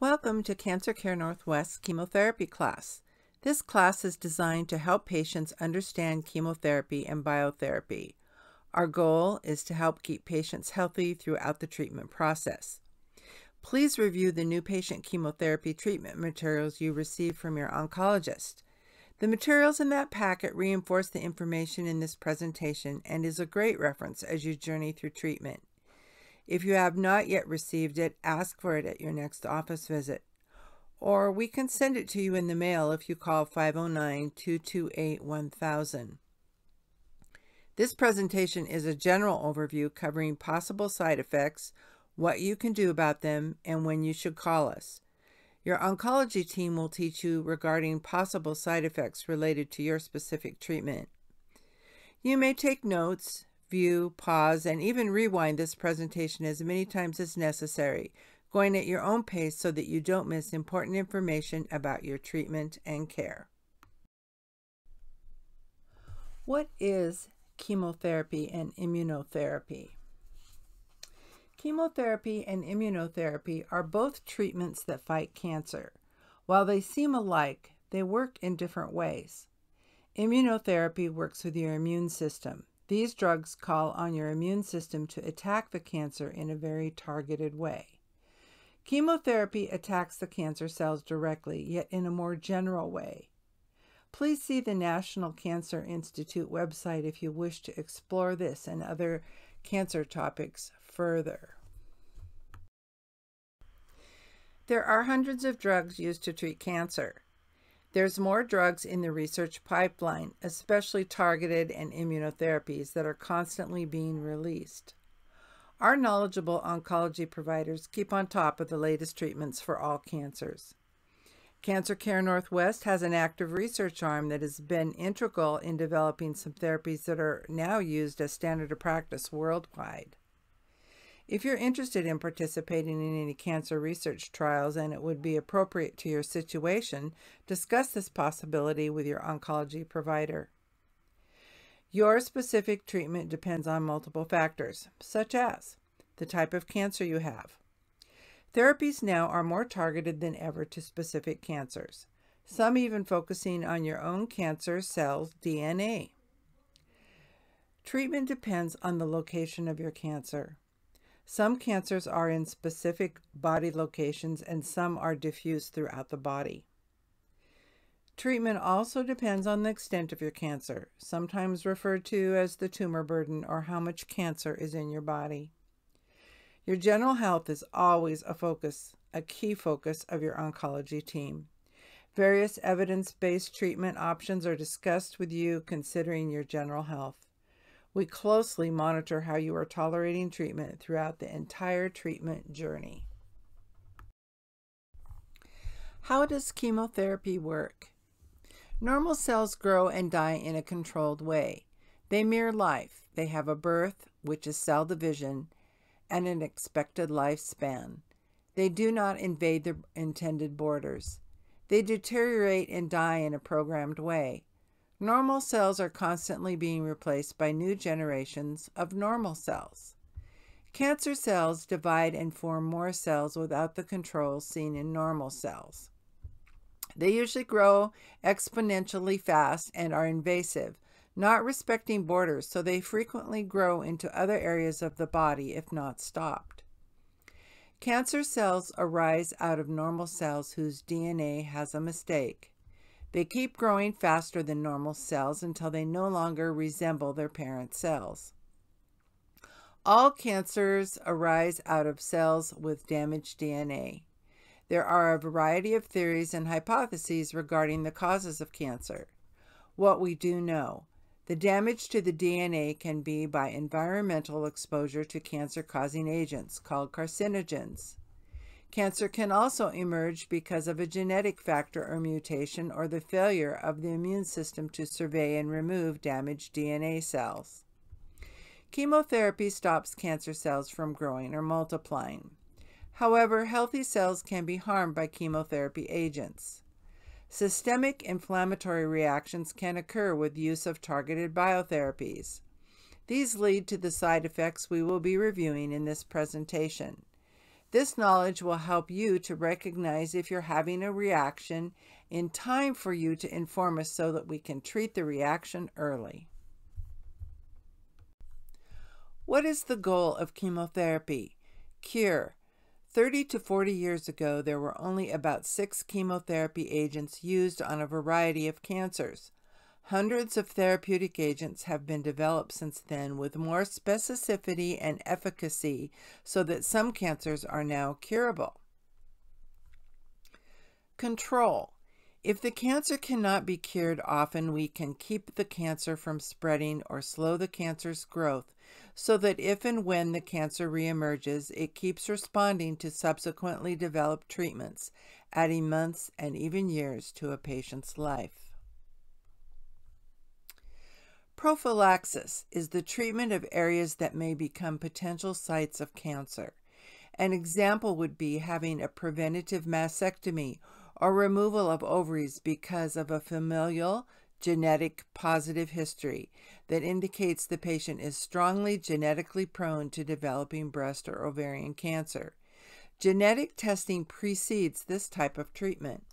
Welcome to Cancer Care Northwest chemotherapy class. This class is designed to help patients understand chemotherapy and biotherapy. Our goal is to help keep patients healthy throughout the treatment process. Please review the new patient chemotherapy treatment materials you received from your oncologist. The materials in that packet reinforce the information in this presentation and is a great reference as you journey through treatment. If you have not yet received it, ask for it at your next office visit. Or we can send it to you in the mail if you call 509 228 1000. This presentation is a general overview covering possible side effects, what you can do about them, and when you should call us. Your oncology team will teach you regarding possible side effects related to your specific treatment. You may take notes, view, pause, and even rewind this presentation as many times as necessary, going at your own pace so that you don't miss important information about your treatment and care. What is chemotherapy and immunotherapy? Chemotherapy and immunotherapy are both treatments that fight cancer. While they seem alike, they work in different ways. Immunotherapy works with your immune system. These drugs call on your immune system to attack the cancer in a very targeted way. Chemotherapy attacks the cancer cells directly, yet in a more general way. Please see the National Cancer Institute website if you wish to explore this and other cancer topics further. There are hundreds of drugs used to treat cancer. There's more drugs in the research pipeline, especially targeted and immunotherapies that are constantly being released. Our knowledgeable oncology providers keep on top of the latest treatments for all cancers. Cancer Care Northwest has an active research arm that has been integral in developing some therapies that are now used as standard of practice worldwide. If you're interested in participating in any cancer research trials and it would be appropriate to your situation, discuss this possibility with your oncology provider. Your specific treatment depends on multiple factors, such as the type of cancer you have. Therapies now are more targeted than ever to specific cancers, some even focusing on your own cancer cell's DNA. Treatment depends on the location of your cancer. Some cancers are in specific body locations and some are diffuse throughout the body. Treatment also depends on the extent of your cancer, sometimes referred to as the tumor burden or how much cancer is in your body. Your general health is always a focus, a key focus of your oncology team. Various evidence-based treatment options are discussed with you considering your general health. We closely monitor how you are tolerating treatment throughout the entire treatment journey. How does chemotherapy work? Normal cells grow and die in a controlled way. They mirror life. They have a birth, which is cell division, and an expected lifespan. They do not invade their intended borders. They deteriorate and die in a programmed way. Normal cells are constantly being replaced by new generations of normal cells. Cancer cells divide and form more cells without the controls seen in normal cells. They usually grow exponentially fast and are invasive, not respecting borders, so they frequently grow into other areas of the body if not stopped. Cancer cells arise out of normal cells whose DNA has a mistake. They keep growing faster than normal cells until they no longer resemble their parent cells. All cancers arise out of cells with damaged DNA. There are a variety of theories and hypotheses regarding the causes of cancer. What we do know, the damage to the DNA can be by environmental exposure to cancer-causing agents called carcinogens. Cancer can also emerge because of a genetic factor or mutation or the failure of the immune system to survey and remove damaged DNA cells. Chemotherapy stops cancer cells from growing or multiplying. However, healthy cells can be harmed by chemotherapy agents. Systemic inflammatory reactions can occur with use of targeted biotherapies. These lead to the side effects we will be reviewing in this presentation. This knowledge will help you to recognize if you're having a reaction in time for you to inform us so that we can treat the reaction early. What is the goal of chemotherapy? Cure. 30 to 40 years ago, there were only about six chemotherapy agents used on a variety of cancers. Hundreds of therapeutic agents have been developed since then with more specificity and efficacy so that some cancers are now curable. Control. If the cancer cannot be cured often, we can keep the cancer from spreading or slow the cancer's growth so that if and when the cancer reemerges, it keeps responding to subsequently developed treatments, adding months and even years to a patient's life. Prophylaxis is the treatment of areas that may become potential sites of cancer. An example would be having a preventative mastectomy or removal of ovaries because of a familial genetic positive history that indicates the patient is strongly genetically prone to developing breast or ovarian cancer. Genetic testing precedes this type of treatment.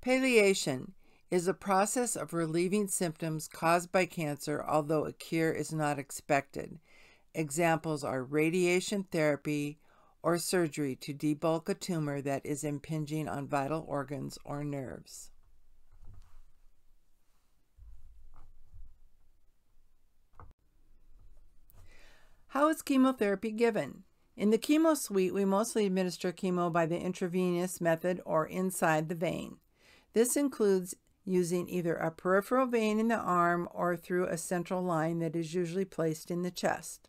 Palliation is a process of relieving symptoms caused by cancer, although a cure is not expected. Examples are radiation therapy or surgery to debulk a tumor that is impinging on vital organs or nerves. How is chemotherapy given? In the chemo suite, we mostly administer chemo by the intravenous method or inside the vein. This includes using either a peripheral vein in the arm or through a central line that is usually placed in the chest.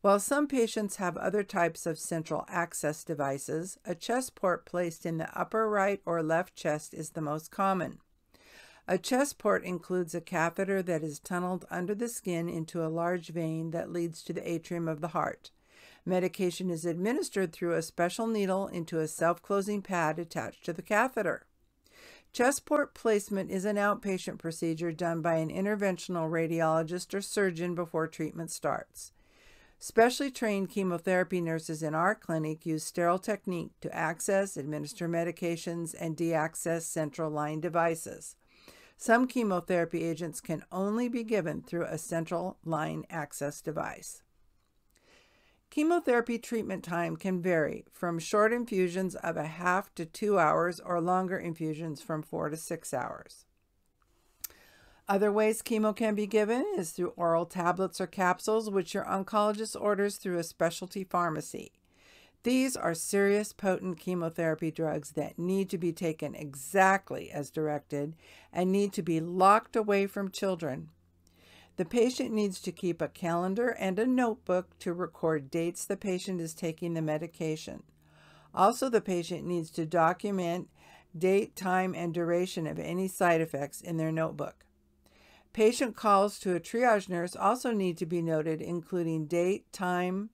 While some patients have other types of central access devices, a chest port placed in the upper right or left chest is the most common. A chest port includes a catheter that is tunneled under the skin into a large vein that leads to the atrium of the heart. Medication is administered through a special needle into a self-closing pad attached to the catheter. Chest port placement is an outpatient procedure done by an interventional radiologist or surgeon before treatment starts. Specially trained chemotherapy nurses in our clinic use sterile technique to access, administer medications, and deaccess central line devices. Some chemotherapy agents can only be given through a central line access device. Chemotherapy treatment time can vary from short infusions of a half to two hours or longer infusions from four to six hours. Other ways chemo can be given is through oral tablets or capsules, which your oncologist orders through a specialty pharmacy. These are serious, potent chemotherapy drugs that need to be taken exactly as directed and need to be locked away from children the patient needs to keep a calendar and a notebook to record dates the patient is taking the medication. Also, the patient needs to document date, time, and duration of any side effects in their notebook. Patient calls to a triage nurse also need to be noted, including date, time,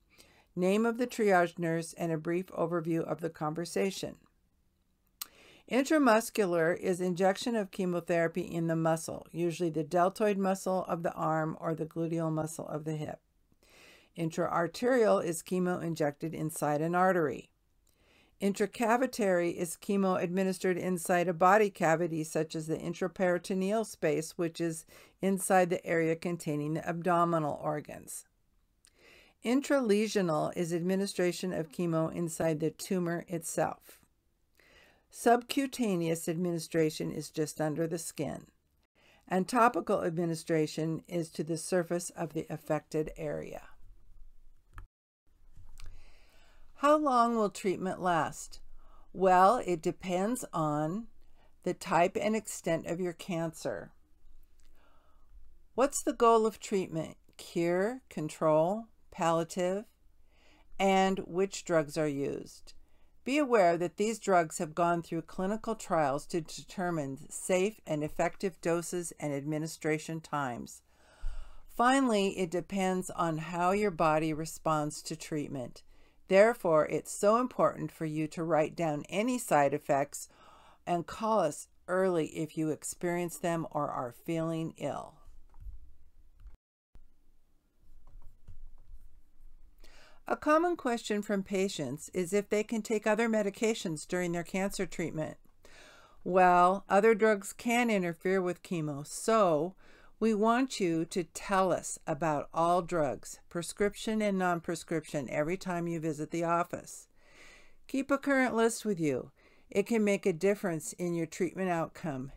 name of the triage nurse, and a brief overview of the conversation. Intramuscular is injection of chemotherapy in the muscle, usually the deltoid muscle of the arm or the gluteal muscle of the hip. Intraarterial is chemo injected inside an artery. Intracavitary is chemo administered inside a body cavity, such as the intraperitoneal space, which is inside the area containing the abdominal organs. Intralesional is administration of chemo inside the tumor itself. Subcutaneous administration is just under the skin, and topical administration is to the surface of the affected area. How long will treatment last? Well, it depends on the type and extent of your cancer. What's the goal of treatment? Cure, control, palliative, and which drugs are used? Be aware that these drugs have gone through clinical trials to determine safe and effective doses and administration times. Finally, it depends on how your body responds to treatment. Therefore, it's so important for you to write down any side effects and call us early if you experience them or are feeling ill. A common question from patients is if they can take other medications during their cancer treatment. Well, other drugs can interfere with chemo, so we want you to tell us about all drugs, prescription and non prescription, every time you visit the office. Keep a current list with you. It can make a difference in your treatment outcome.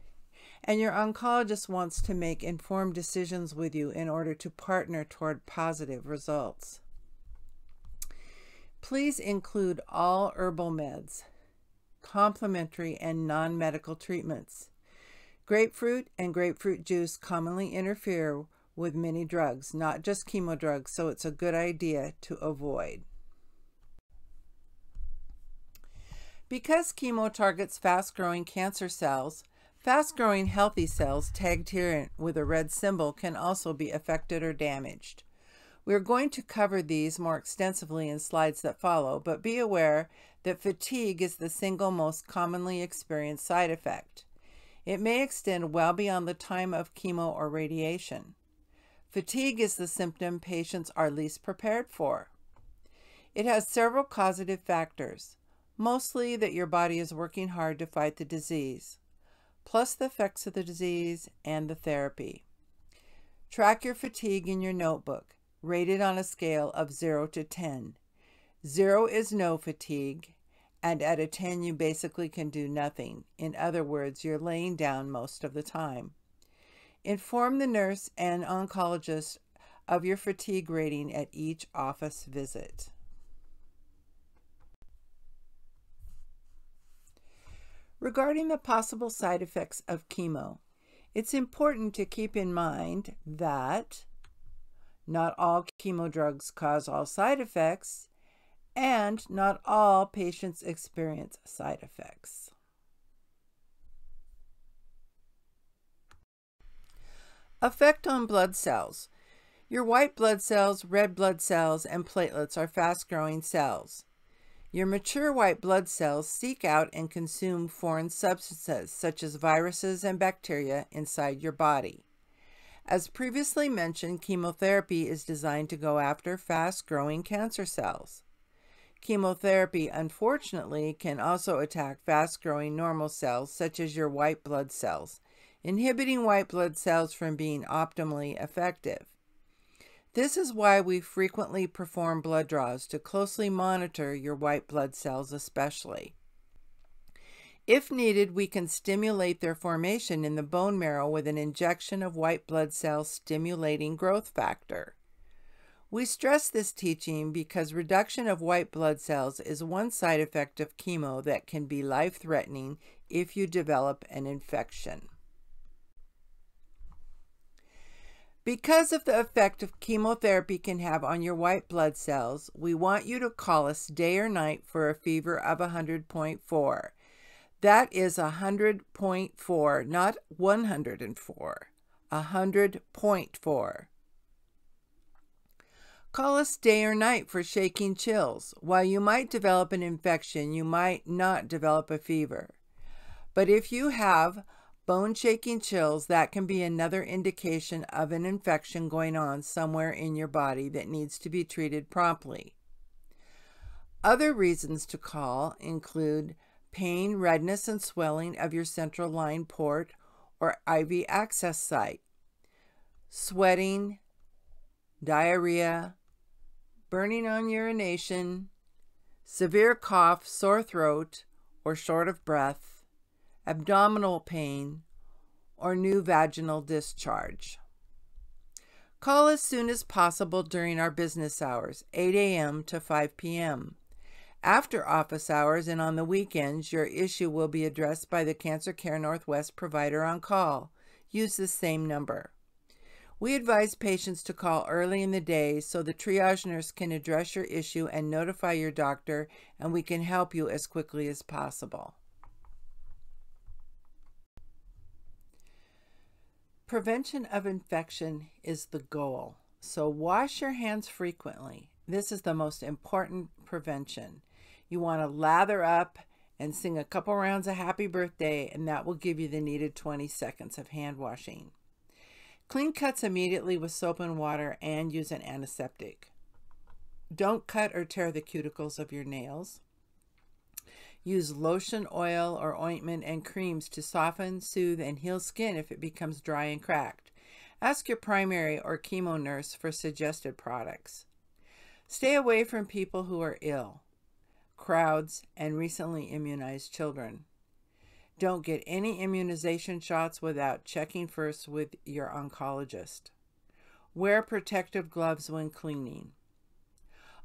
And your oncologist wants to make informed decisions with you in order to partner toward positive results. Please include all herbal meds, complementary and non medical treatments. Grapefruit and grapefruit juice commonly interfere with many drugs, not just chemo drugs, so it's a good idea to avoid. Because chemo targets fast growing cancer cells, fast growing healthy cells tagged here with a red symbol can also be affected or damaged. We are going to cover these more extensively in slides that follow, but be aware that fatigue is the single most commonly experienced side effect. It may extend well beyond the time of chemo or radiation. Fatigue is the symptom patients are least prepared for. It has several causative factors, mostly that your body is working hard to fight the disease, plus the effects of the disease and the therapy. Track your fatigue in your notebook, rated on a scale of 0 to 10. 0 is no fatigue, and at a 10 you basically can do nothing. In other words, you're laying down most of the time. Inform the nurse and oncologist of your fatigue rating at each office visit. Regarding the possible side effects of chemo, it's important to keep in mind that not all chemo drugs cause all side effects, and not all patients experience side effects. Effect on blood cells. Your white blood cells, red blood cells, and platelets are fast growing cells. Your mature white blood cells seek out and consume foreign substances such as viruses and bacteria inside your body. As previously mentioned, chemotherapy is designed to go after fast growing cancer cells. Chemotherapy, unfortunately, can also attack fast growing normal cells, such as your white blood cells, inhibiting white blood cells from being optimally effective. This is why we frequently perform blood draws to closely monitor your white blood cells, especially. If needed, we can stimulate their formation in the bone marrow with an injection of white blood cell stimulating growth factor. We stress this teaching because reduction of white blood cells is one side effect of chemo that can be life threatening if you develop an infection. Because of the effect of chemotherapy can have on your white blood cells, we want you to call us day or night for a fever of 100.4. That is 100.4, not 104. 100.4. Call us day or night for shaking chills. While you might develop an infection, you might not develop a fever. But if you have bone shaking chills, that can be another indication of an infection going on somewhere in your body that needs to be treated promptly. Other reasons to call include pain, redness, and swelling of your central line port or IV access site, sweating, diarrhea, burning on urination, severe cough, sore throat, or short of breath, abdominal pain, or new vaginal discharge. Call as soon as possible during our business hours, 8 a.m. to 5 p.m. After office hours and on the weekends, your issue will be addressed by the Cancer Care Northwest provider on call. Use the same number. We advise patients to call early in the day so the triage nurse can address your issue and notify your doctor, and we can help you as quickly as possible. Prevention of infection is the goal, so wash your hands frequently. This is the most important prevention. You want to lather up and sing a couple rounds of happy birthday, and that will give you the needed 20 seconds of hand washing. Clean cuts immediately with soap and water and use an antiseptic. don't cut or tear the cuticles of your nails. Use lotion, oil, or ointment and creams to soften, soothe, and heal skin if it becomes dry and cracked. Ask your primary or chemo nurse for suggested products. Stay away from people who are ill, crowds, and recently immunized children. Don't get any immunization shots without checking first with your oncologist. Wear protective gloves when cleaning.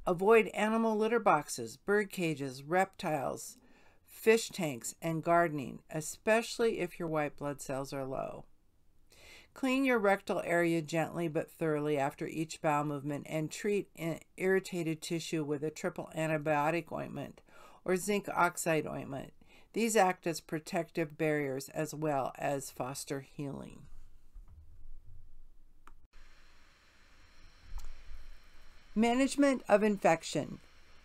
Avoid animal litter boxes, bird cages, reptiles, fish tanks, and gardening, especially if your white blood cells are low. Clean your rectal area gently but thoroughly after each bowel movement and treat irritated tissue with a triple antibiotic ointment or zinc oxide ointment. These act as protective barriers as well as foster healing. Management of infection.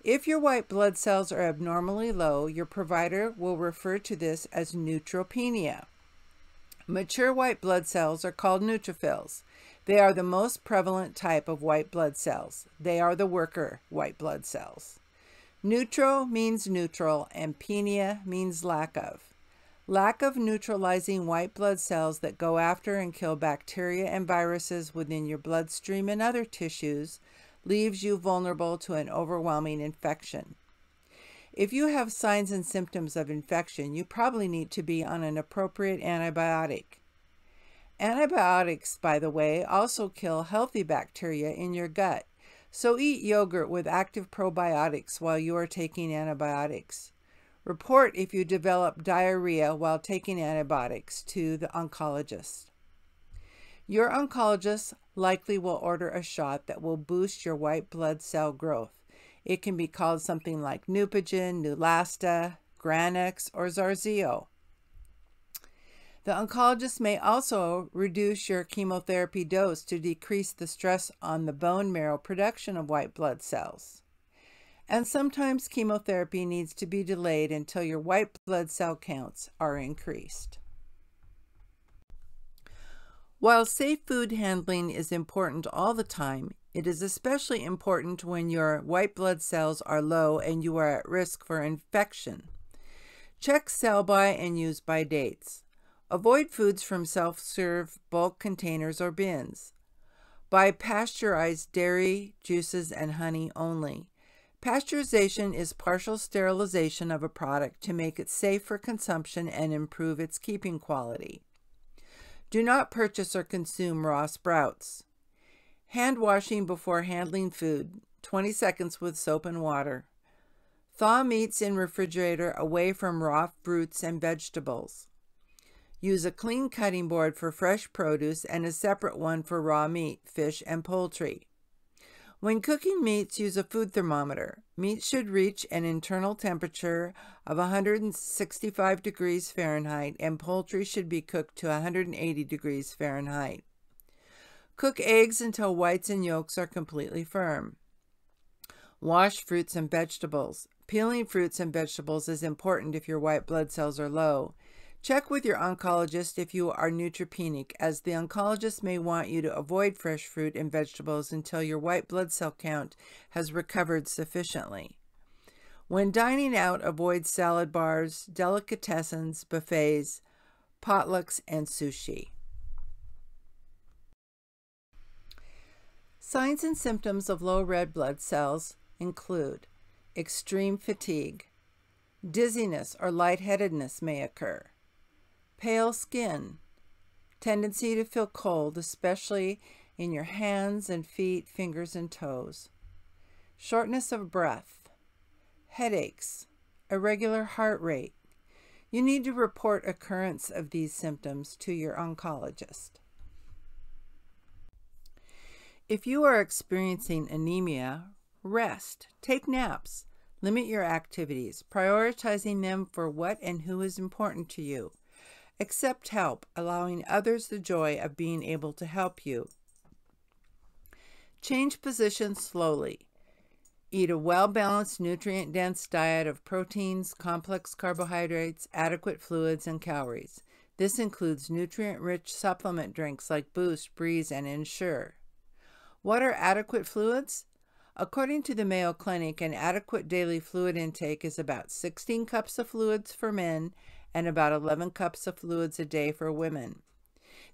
If your white blood cells are abnormally low, your provider will refer to this as neutropenia. Mature white blood cells are called neutrophils. They are the most prevalent type of white blood cells. They are the worker white blood cells. Neutro means neutral and penia means lack of. Lack of neutralizing white blood cells that go after and kill bacteria and viruses within your bloodstream and other tissues leaves you vulnerable to an overwhelming infection. If you have signs and symptoms of infection, you probably need to be on an appropriate antibiotic. Antibiotics, by the way, also kill healthy bacteria in your gut, so eat yogurt with active probiotics while you are taking antibiotics. Report if you develop diarrhea while taking antibiotics to the oncologist. Your oncologist likely will order a shot that will boost your white blood cell growth. It can be called something like Neupogen, Neulasta, Granix, or Zarxio. The oncologist may also reduce your chemotherapy dose to decrease the stress on the bone marrow production of white blood cells. And sometimes chemotherapy needs to be delayed until your white blood cell counts are increased. While safe food handling is important all the time, it is especially important when your white blood cells are low and you are at risk for infection. Check sell by and use by dates. Avoid foods from self serve bulk containers or bins. Buy pasteurized dairy, juices, and honey only. Pasteurization is partial sterilization of a product to make it safe for consumption and improve its keeping quality. Do not purchase or consume raw sprouts. Hand washing before handling food, 20 seconds with soap and water. Thaw meats in refrigerator away from raw fruits and vegetables. Use a clean cutting board for fresh produce and a separate one for raw meat, fish, and poultry. When cooking meats, use a food thermometer. Meat should reach an internal temperature of 165 degrees Fahrenheit and poultry should be cooked to 180 degrees Fahrenheit. Cook eggs until whites and yolks are completely firm. Wash fruits and vegetables. Peeling fruits and vegetables is important if your white blood cells are low. Check with your oncologist if you are neutropenic, as the oncologist may want you to avoid fresh fruit and vegetables until your white blood cell count has recovered sufficiently. When dining out, avoid salad bars, delicatessens, buffets, potlucks, and sushi. Signs and symptoms of low red blood cells include extreme fatigue, dizziness or lightheadedness may occur, Pale skin, tendency to feel cold, especially in your hands and feet, fingers, and toes. Shortness of breath, headaches, irregular heart rate. You need to report occurrence of these symptoms to your oncologist. If you are experiencing anemia, rest, take naps, limit your activities, prioritizing them for what and who is important to you. Accept help, allowing others the joy of being able to help you. Change positions slowly. Eat a well balanced, nutrient dense diet of proteins, complex carbohydrates, adequate fluids, and calories. This includes nutrient rich supplement drinks like Boost, Breeze, and Ensure. What are adequate fluids? According to the Mayo Clinic, an adequate daily fluid intake is about 16 cups of fluids for men and about 11 cups of fluids a day for women.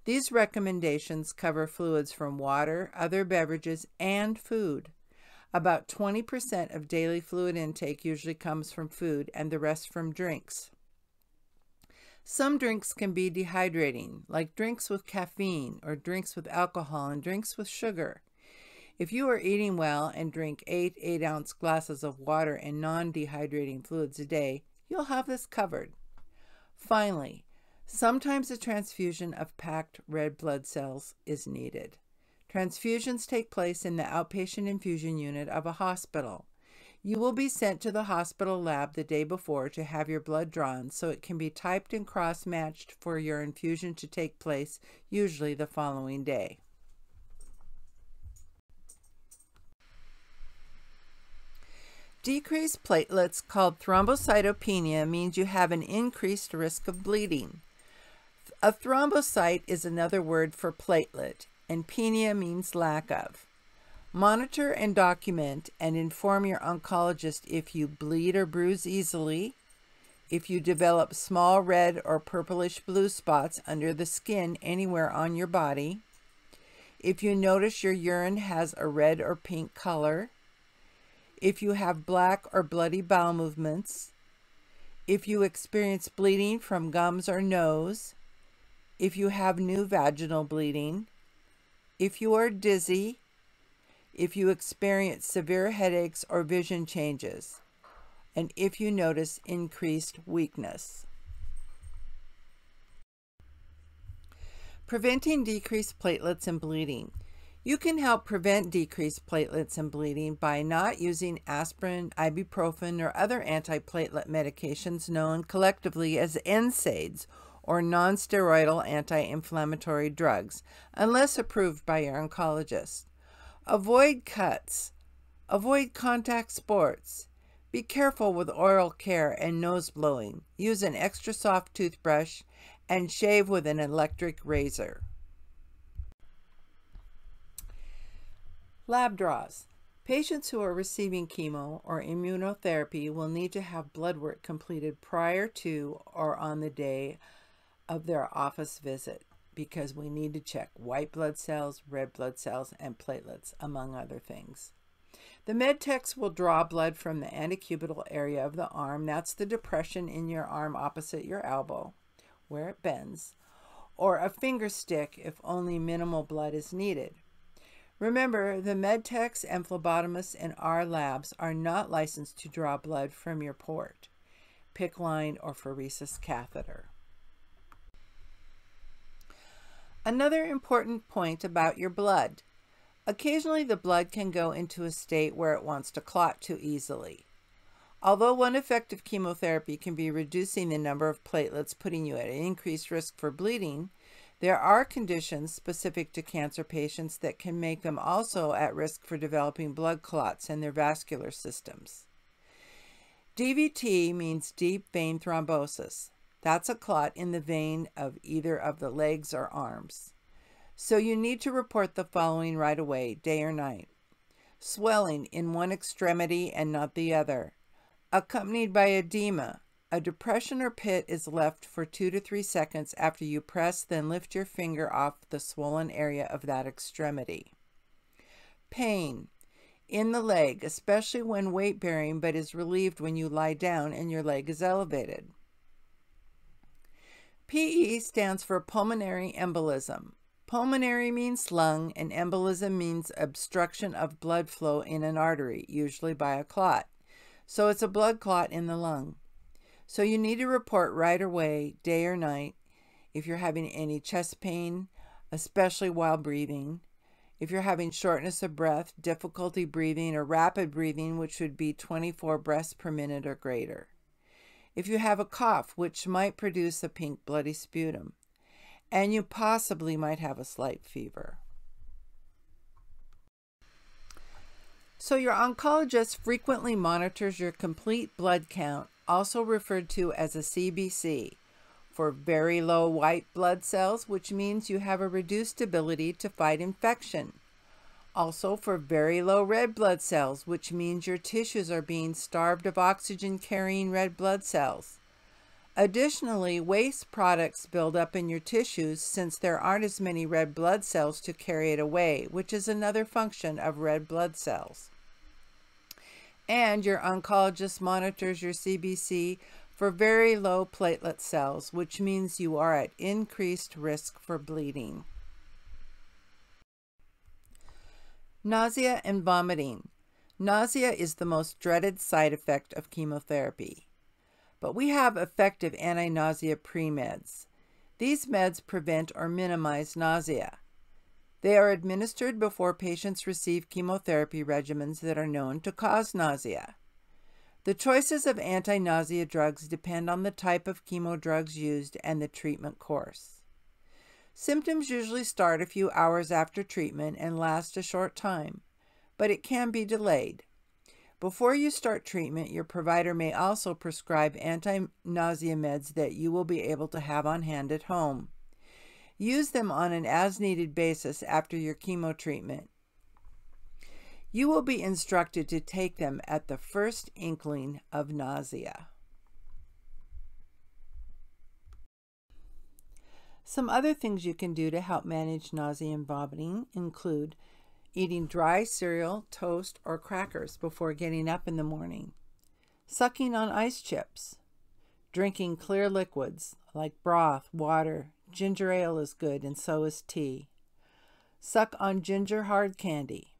These recommendations cover fluids from water, other beverages, and food. About 20% of daily fluid intake usually comes from food and the rest from drinks. Some drinks can be dehydrating, like drinks with caffeine or drinks with alcohol and drinks with sugar. If you are eating well and drink 8 8 ounce glasses of water and non dehydrating fluids a day, you'll have this covered. Finally, sometimes a transfusion of packed red blood cells is needed. Transfusions take place in the outpatient infusion unit of a hospital. You will be sent to the hospital lab the day before to have your blood drawn so it can be typed and cross matched for your infusion to take place, usually the following day. Decreased platelets, called thrombocytopenia, means you have an increased risk of bleeding. A thrombocyte is another word for platelet, and penia means lack of. Monitor and document and inform your oncologist if you bleed or bruise easily, if you develop small red or purplish blue spots under the skin anywhere on your body, if you notice your urine has a red or pink color, if you have black or bloody bowel movements, if you experience bleeding from gums or nose, if you have new vaginal bleeding, if you are dizzy, if you experience severe headaches or vision changes, and if you notice increased weakness. Preventing decreased platelets and bleeding. You can help prevent decreased platelets and bleeding by not using aspirin, ibuprofen, or other antiplatelet medications known collectively as NSAIDs or nonsteroidal anti-inflammatory drugs, unless approved by your oncologist. Avoid cuts. Avoid contact sports. Be careful with oral care and nose blowing. Use an extra soft toothbrush and shave with an electric razor. Lab draws. Patients who are receiving chemo or immunotherapy will need to have blood work completed prior to or on the day of their office visit because we need to check white blood cells, red blood cells, and platelets, among other things. The med techs will draw blood from the antecubital area of the arm. That's the depression in your arm opposite your elbow, where it bends, or a finger stick if only minimal blood is needed. Remember, the med techs and phlebotomists in our labs are not licensed to draw blood from your port, PICC line, or pheresis catheter. Another important point about your blood. Occasionally the blood can go into a state where it wants to clot too easily. Although one effect of chemotherapy can be reducing the number of platelets, putting you at an increased risk for bleeding, there are conditions specific to cancer patients that can make them also at risk for developing blood clots in their vascular systems. DVT means deep vein thrombosis. That's a clot in the vein of either of the legs or arms. So you need to report the following right away, day or night. Swelling in one extremity and not the other, accompanied by edema. A depression or pit is left for two to three seconds after you press, then lift your finger off the swollen area of that extremity. Pain in the leg, especially when weight bearing, but is relieved when you lie down and your leg is elevated. PE stands for pulmonary embolism. Pulmonary means lung, and embolism means obstruction of blood flow in an artery, usually by a clot. So it's a blood clot in the lung. So you need to report right away, day or night, if you're having any chest pain, especially while breathing, if you're having shortness of breath, difficulty breathing, or rapid breathing, which would be 24 breaths per minute or greater. If you have a cough, which might produce a pink bloody sputum, and you possibly might have a slight fever. So your oncologist frequently monitors your complete blood count, also referred to as a CBC, for very low white blood cells, which means you have a reduced ability to fight infection. Also for very low red blood cells, which means your tissues are being starved of oxygen carrying red blood cells. Additionally, waste products build up in your tissues since there aren't as many red blood cells to carry it away, which is another function of red blood cells. And your oncologist monitors your CBC for very low platelet cells, which means you are at increased risk for bleeding. Nausea and vomiting. Nausea is the most dreaded side effect of chemotherapy. But we have effective anti-nausea pre-meds. These meds prevent or minimize nausea. They are administered before patients receive chemotherapy regimens that are known to cause nausea. The choices of anti-nausea drugs depend on the type of chemo drugs used and the treatment course. Symptoms usually start a few hours after treatment and last a short time, but it can be delayed. Before you start treatment, your provider may also prescribe anti-nausea meds that you will be able to have on hand at home. Use them on an as-needed basis after your chemo treatment. You will be instructed to take them at the first inkling of nausea. Some other things you can do to help manage nausea and vomiting include eating dry cereal, toast, or crackers before getting up in the morning, sucking on ice chips, drinking clear liquids like broth, water, ginger ale is good and so is tea, suck on ginger hard candy,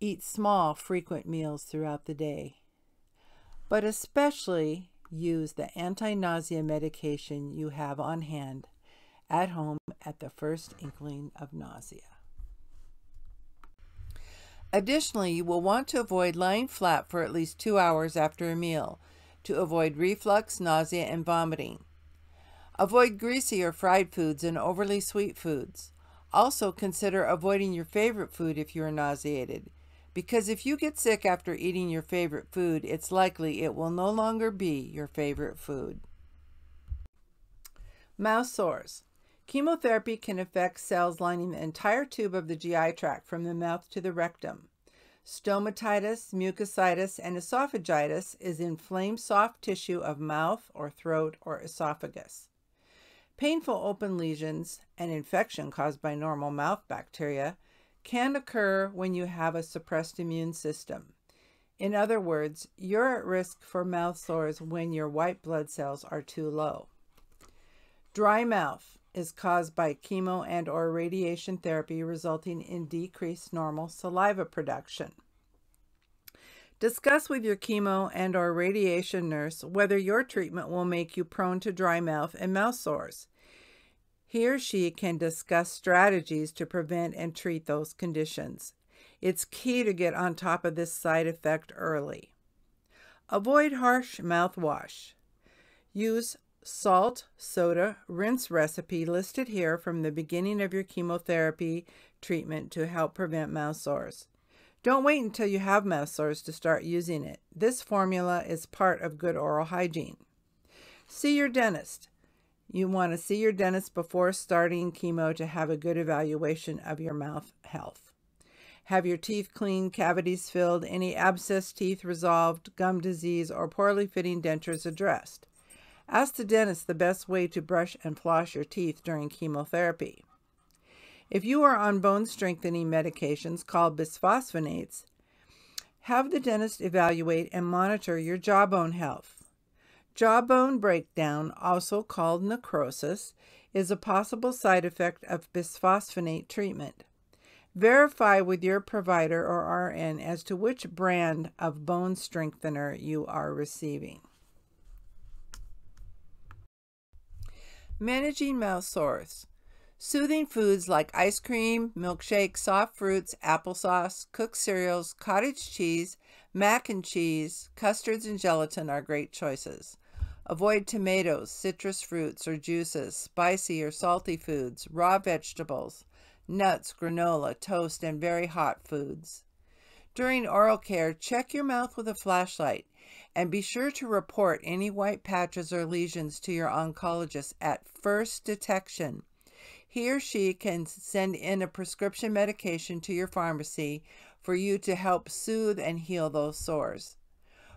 eat small, frequent meals throughout the day, but especially use the anti-nausea medication you have on hand at home at the first inkling of nausea. Additionally, you will want to avoid lying flat for at least two hours after a meal to avoid reflux, nausea, and vomiting. Avoid greasy or fried foods and overly sweet foods. Also, consider avoiding your favorite food if you are nauseated, because if you get sick after eating your favorite food, it's likely it will no longer be your favorite food. Mouth sores. Chemotherapy can affect cells lining the entire tube of the GI tract from the mouth to the rectum. Stomatitis, mucositis, and esophagitis is inflamed soft tissue of mouth or throat or esophagus. Painful open lesions, and infection caused by normal mouth bacteria, can occur when you have a suppressed immune system. In other words, you're at risk for mouth sores when your white blood cells are too low. Dry mouth is caused by chemo and or radiation therapy resulting in decreased normal saliva production. Discuss with your chemo and or radiation nurse whether your treatment will make you prone to dry mouth and mouth sores. He or she can discuss strategies to prevent and treat those conditions. It's key to get on top of this side effect early. Avoid harsh mouthwash. Use salt, soda, rinse recipe listed here from the beginning of your chemotherapy treatment to help prevent mouth sores. Don't wait until you have mouth sores to start using it. This formula is part of good oral hygiene. See your dentist. You want to see your dentist before starting chemo to have a good evaluation of your mouth health. Have your teeth cleaned, cavities filled, any abscess teeth resolved, gum disease, or poorly fitting dentures addressed. Ask the dentist the best way to brush and floss your teeth during chemotherapy. If you are on bone strengthening medications called bisphosphonates, have the dentist evaluate and monitor your jawbone health. Jawbone breakdown, also called necrosis, is a possible side effect of bisphosphonate treatment. Verify with your provider or RN as to which brand of bone strengthener you are receiving. Managing mouth sores. Soothing foods like ice cream, milkshake, soft fruits, applesauce, cooked cereals, cottage cheese, mac and cheese, custards, and gelatin are great choices. Avoid tomatoes, citrus fruits or juices, spicy or salty foods, raw vegetables, nuts, granola, toast, and very hot foods. During oral care, check your mouth with a flashlight and be sure to report any white patches or lesions to your oncologist at first detection. He or she can send in a prescription medication to your pharmacy for you to help soothe and heal those sores.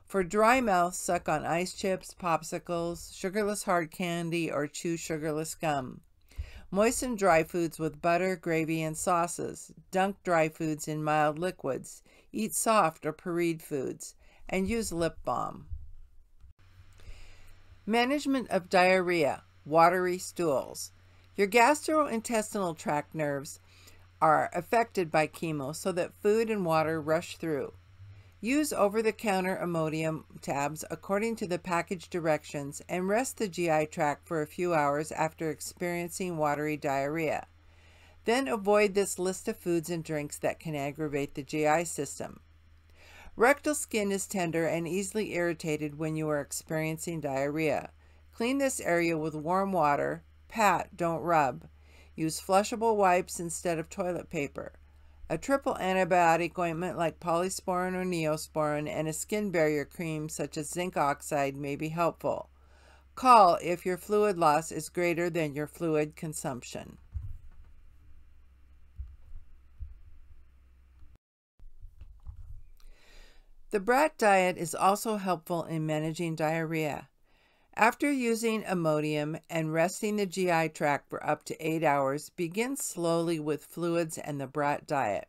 For dry mouth, suck on ice chips, popsicles, sugarless hard candy, or chew sugarless gum. Moisten dry foods with butter, gravy, and sauces. Dunk dry foods in mild liquids. Eat soft or pureed foods. And use lip balm. Management of diarrhea, watery stools. Your gastrointestinal tract nerves are affected by chemo so that food and water rush through. Use over-the-counter Imodium tabs according to the package directions and rest the GI tract for a few hours after experiencing watery diarrhea. Then avoid this list of foods and drinks that can aggravate the GI system. Rectal skin is tender and easily irritated when you are experiencing diarrhea. Clean this area with warm water. Pat, don't rub. Use flushable wipes instead of toilet paper. A triple antibiotic ointment like polysporin or neosporin and a skin barrier cream such as zinc oxide may be helpful. Call if your fluid loss is greater than your fluid consumption. The brat diet is also helpful in managing diarrhea. After using Imodium and resting the GI tract for up to 8 hours, begin slowly with fluids and the brat diet.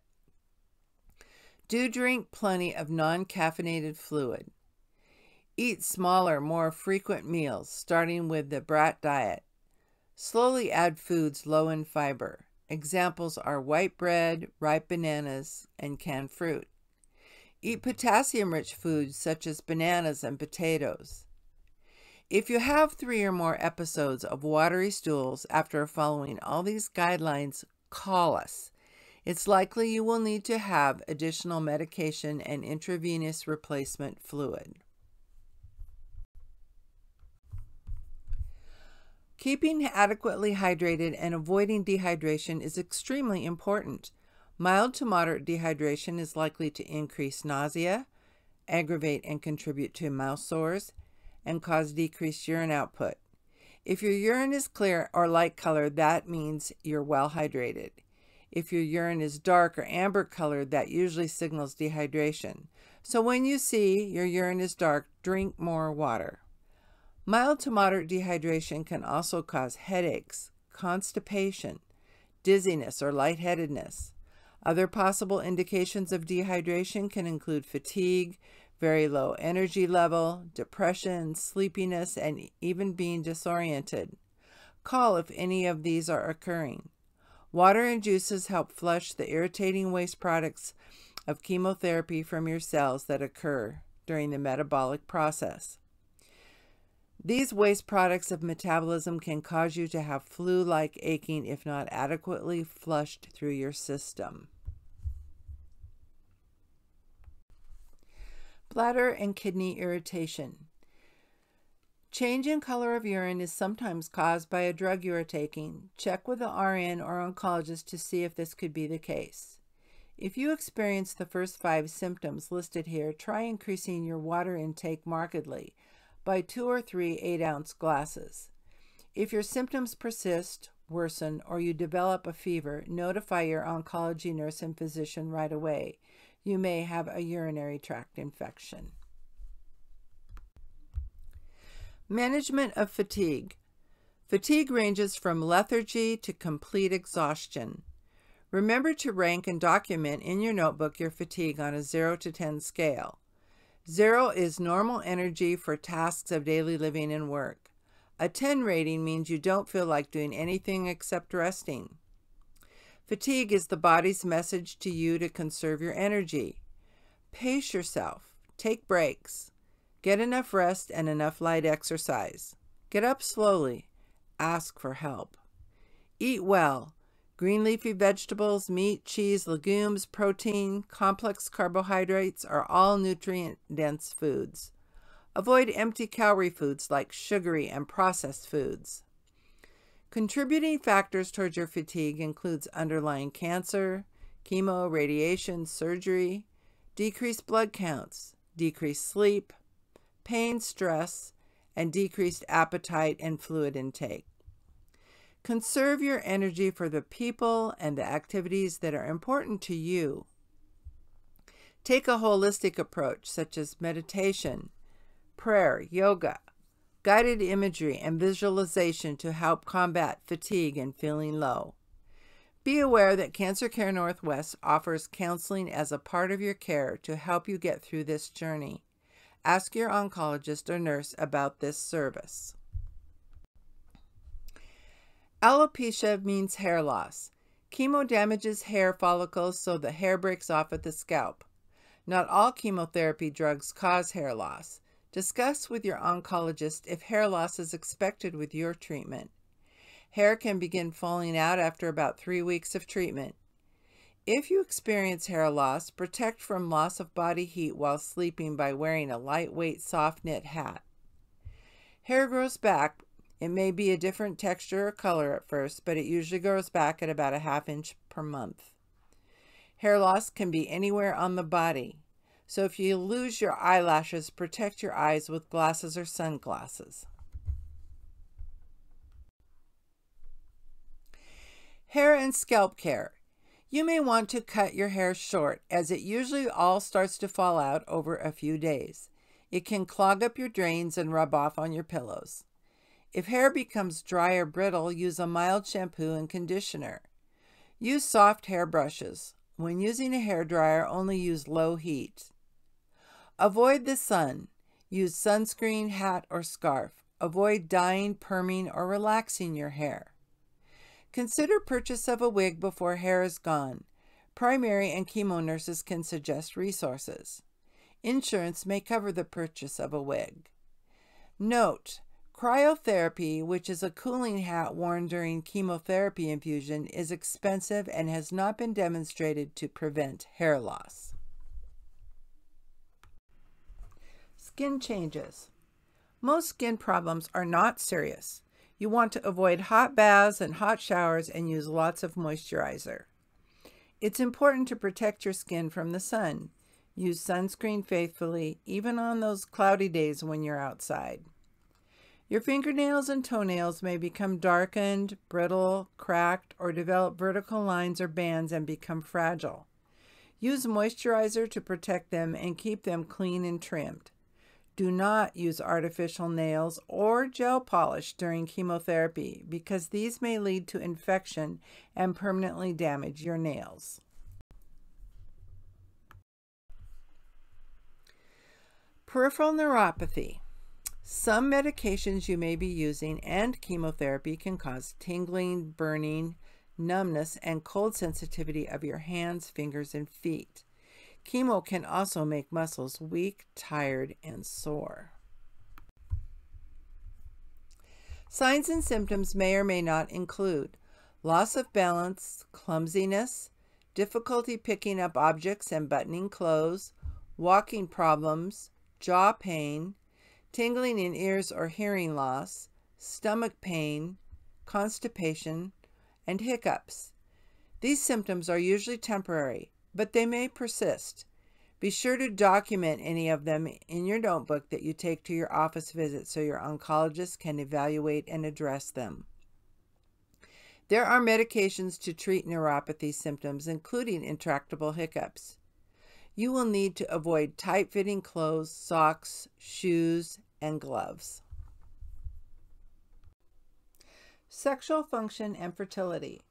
Do drink plenty of non-caffeinated fluid. Eat smaller, more frequent meals, starting with the brat diet. Slowly add foods low in fiber. Examples are white bread, ripe bananas, and canned fruit. Eat potassium-rich foods such as bananas and potatoes. If you have three or more episodes of watery stools after following all these guidelines, call us. It's likely you will need to have additional medication and intravenous replacement fluid. Keeping adequately hydrated and avoiding dehydration is extremely important. Mild to moderate dehydration is likely to increase nausea, aggravate and contribute to mouth sores, and cause decreased urine output. If your urine is clear or light colored, that means you're well hydrated. If your urine is dark or amber colored, that usually signals dehydration. So when you see your urine is dark, drink more water. Mild to moderate dehydration can also cause headaches, constipation, dizziness, or lightheadedness. Other possible indications of dehydration can include fatigue, very low energy level, depression, sleepiness, and even being disoriented. Call if any of these are occurring. Water and juices help flush the irritating waste products of chemotherapy from your cells that occur during the metabolic process. These waste products of metabolism can cause you to have flu-like aching if not adequately flushed through your system. Bladder and kidney irritation. Change in color of urine is sometimes caused by a drug you are taking. Check with the RN or oncologist to see if this could be the case. If you experience the first five symptoms listed here, try increasing your water intake markedly by two or three 8 ounce glasses. If your symptoms persist, worsen, or you develop a fever, notify your oncology nurse and physician right away you may have a urinary tract infection. Management of fatigue. Fatigue ranges from lethargy to complete exhaustion. Remember to rank and document in your notebook your fatigue on a 0 to 10 scale. 0 is normal energy for tasks of daily living and work. A 10 rating means you don't feel like doing anything except resting. Fatigue is the body's message to you to conserve your energy. Pace yourself. Take breaks. Get enough rest and enough light exercise. Get up slowly. Ask for help. Eat well. Green leafy vegetables, meat, cheese, legumes, protein, complex carbohydrates are all nutrient-dense foods. Avoid empty calorie foods like sugary and processed foods. Contributing factors towards your fatigue includes underlying cancer, chemo, radiation, surgery, decreased blood counts, decreased sleep, pain, stress, and decreased appetite and fluid intake. Conserve your energy for the people and the activities that are important to you. Take a holistic approach, such as meditation, prayer, yoga, guided imagery, and visualization to help combat fatigue and feeling low. Be aware that Cancer Care Northwest offers counseling as a part of your care to help you get through this journey. Ask your oncologist or nurse about this service. Alopecia means hair loss. Chemo damages hair follicles so the hair breaks off at the scalp. Not all chemotherapy drugs cause hair loss. Discuss with your oncologist if hair loss is expected with your treatment. Hair can begin falling out after about three weeks of treatment. If you experience hair loss, protect from loss of body heat while sleeping by wearing a lightweight soft knit hat. Hair grows back. It may be a different texture or color at first, but it usually grows back at about a half inch per month. Hair loss can be anywhere on the body. So if you lose your eyelashes, protect your eyes with glasses or sunglasses. Hair and scalp care. You may want to cut your hair short as it usually all starts to fall out over a few days. It can clog up your drains and rub off on your pillows. If hair becomes dry or brittle, use a mild shampoo and conditioner. Use soft hair brushes. When using a hair dryer, only use low heat. Avoid the sun. Use sunscreen, hat, or scarf. Avoid dyeing, perming, or relaxing your hair. Consider purchase of a wig before hair is gone. Primary and chemo nurses can suggest resources. Insurance may cover the purchase of a wig. Note, cryotherapy, which is a cooling hat worn during chemotherapy infusion, is expensive and has not been demonstrated to prevent hair loss. Skin changes. Most skin problems are not serious. You want to avoid hot baths and hot showers and use lots of moisturizer. It's important to protect your skin from the sun. Use sunscreen faithfully, even on those cloudy days when you're outside. Your fingernails and toenails may become darkened, brittle, cracked, or develop vertical lines or bands and become fragile. Use moisturizer to protect them and keep them clean and trimmed. Do not use artificial nails or gel polish during chemotherapy because these may lead to infection and permanently damage your nails. Peripheral neuropathy. Some medications you may be using and chemotherapy can cause tingling, burning, numbness, and cold sensitivity of your hands, fingers, and feet. Chemo can also make muscles weak, tired, and sore. Signs and symptoms may or may not include loss of balance, clumsiness, difficulty picking up objects and buttoning clothes, walking problems, jaw pain, tingling in ears or hearing loss, stomach pain, constipation, and hiccups. These symptoms are usually temporary, but they may persist. Be sure to document any of them in your notebook that you take to your office visit so your oncologist can evaluate and address them. There are medications to treat neuropathy symptoms, including intractable hiccups. You will need to avoid tight fitting clothes, socks, shoes, and gloves. Sexual function and fertility.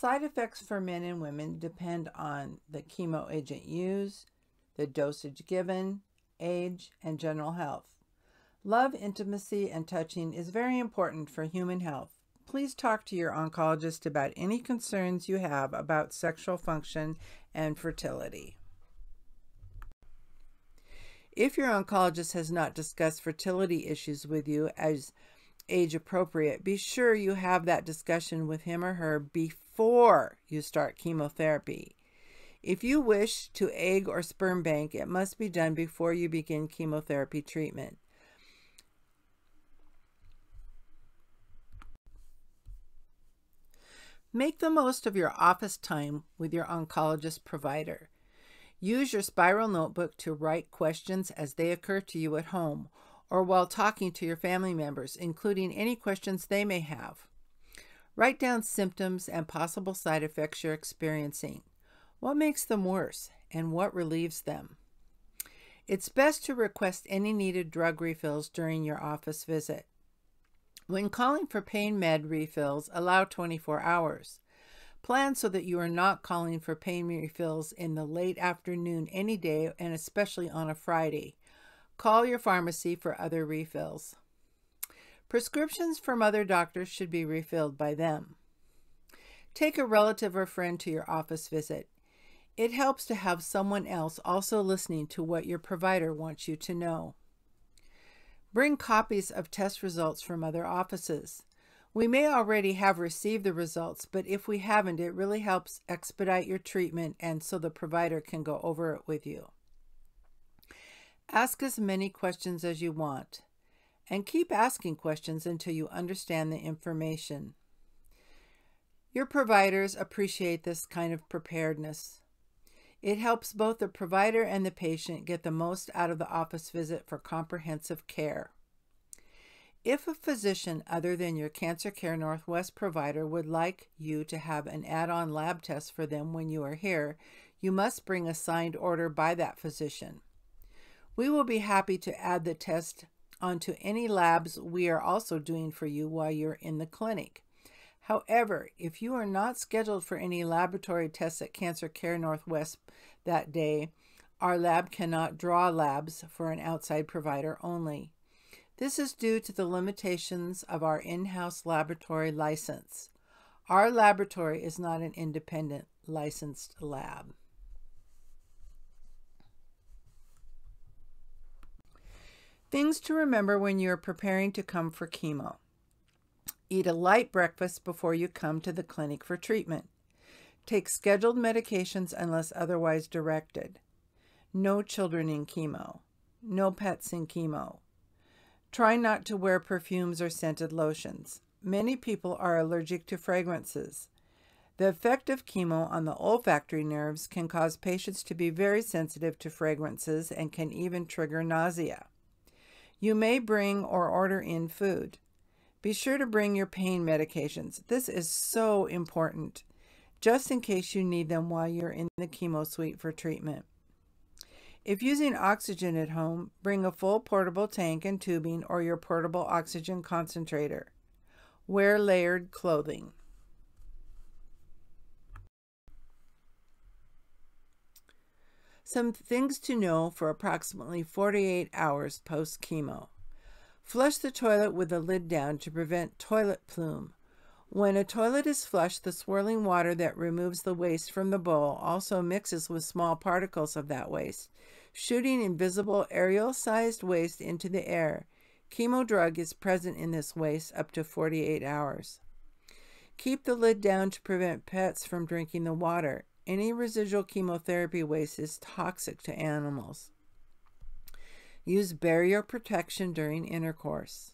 Side effects for men and women depend on the chemo agent used, the dosage given, age, and general health. Love, intimacy, and touching is very important for human health. Please talk to your oncologist about any concerns you have about sexual function and fertility. If your oncologist has not discussed fertility issues with you as age appropriate, be sure you have that discussion with him or her before you start chemotherapy. If you wish to egg or sperm bank, it must be done before you begin chemotherapy treatment. Make the most of your office time with your oncologist provider. Use your spiral notebook to write questions as they occur to you at home or while talking to your family members, including any questions they may have. Write down symptoms and possible side effects you're experiencing. What makes them worse and what relieves them? It's best to request any needed drug refills during your office visit. When calling for pain med refills, allow 24 hours. Plan so that you are not calling for pain refills in the late afternoon any day and especially on a Friday. Call your pharmacy for other refills. Prescriptions from other doctors should be refilled by them. Take a relative or friend to your office visit. It helps to have someone else also listening to what your provider wants you to know. Bring copies of test results from other offices. We may already have received the results, but if we haven't, it really helps expedite your treatment and so the provider can go over it with you. Ask as many questions as you want, and keep asking questions until you understand the information. Your providers appreciate this kind of preparedness. It helps both the provider and the patient get the most out of the office visit for comprehensive care. If a physician other than your Cancer Care Northwest provider would like you to have an add-on lab test for them when you are here, you must bring a signed order by that physician. We will be happy to add the test onto any labs we are also doing for you while you're in the clinic. However, if you are not scheduled for any laboratory tests at Cancer Care Northwest that day, our lab cannot draw labs for an outside provider only. This is due to the limitations of our in-house laboratory license. Our laboratory is not an independent licensed lab. Things to remember when you are preparing to come for chemo. Eat a light breakfast before you come to the clinic for treatment. Take scheduled medications unless otherwise directed. No children in chemo. No pets in chemo. Try not to wear perfumes or scented lotions. Many people are allergic to fragrances. The effect of chemo on the olfactory nerves can cause patients to be very sensitive to fragrances and can even trigger nausea. You may bring or order in food. Be sure to bring your pain medications. This is so important, just in case you need them while you're in the chemo suite for treatment. If using oxygen at home, bring a full portable tank and tubing or your portable oxygen concentrator. Wear layered clothing. Some things to know for approximately 48 hours post chemo. Flush the toilet with the lid down to prevent toilet plume. When a toilet is flushed, the swirling water that removes the waste from the bowl also mixes with small particles of that waste, shooting invisible aerosol-sized waste into the air. Chemo drug is present in this waste up to 48 hours. Keep the lid down to prevent pets from drinking the water. Any residual chemotherapy waste is toxic to animals. Use barrier protection during intercourse.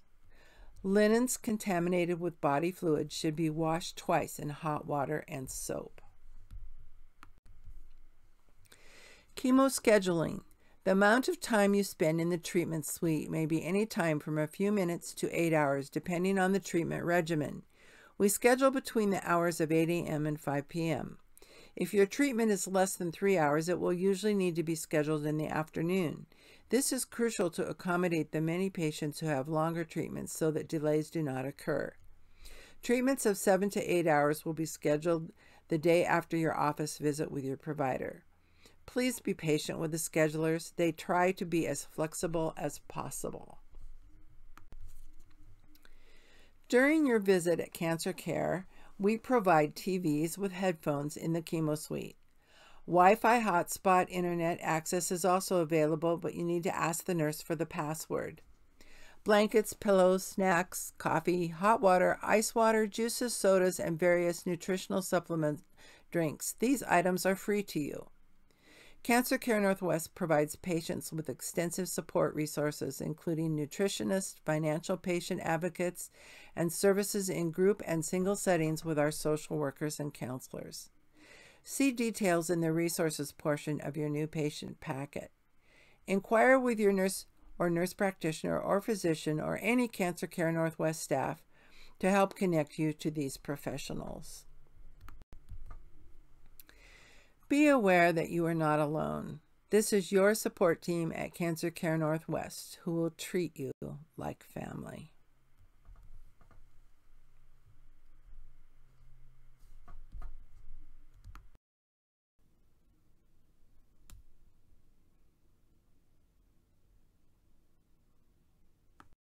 Linens contaminated with body fluid should be washed twice in hot water and soap. Chemo scheduling. The amount of time you spend in the treatment suite may be any time from a few minutes to 8 hours depending on the treatment regimen. We schedule between the hours of 8 a.m. and 5 p.m. If your treatment is less than 3 hours, it will usually need to be scheduled in the afternoon. This is crucial to accommodate the many patients who have longer treatments so that delays do not occur. Treatments of 7 to 8 hours will be scheduled the day after your office visit with your provider. Please be patient with the schedulers. They try to be as flexible as possible. During your visit at Cancer Care, we provide TVs with headphones in the chemo suite. Wi-Fi hotspot internet access is also available, but you need to ask the nurse for the password. Blankets, pillows, snacks, coffee, hot water, ice water, juices, sodas, and various nutritional supplement drinks. These items are free to you. Cancer Care Northwest provides patients with extensive support resources, including nutritionists, financial patient advocates, and services in group and single settings with our social workers and counselors. See details in the resources portion of your new patient packet. Inquire with your nurse or nurse practitioner or physician or any Cancer Care Northwest staff to help connect you to these professionals. Be aware that you are not alone. This is your support team at Cancer Care Northwest who will treat you like family.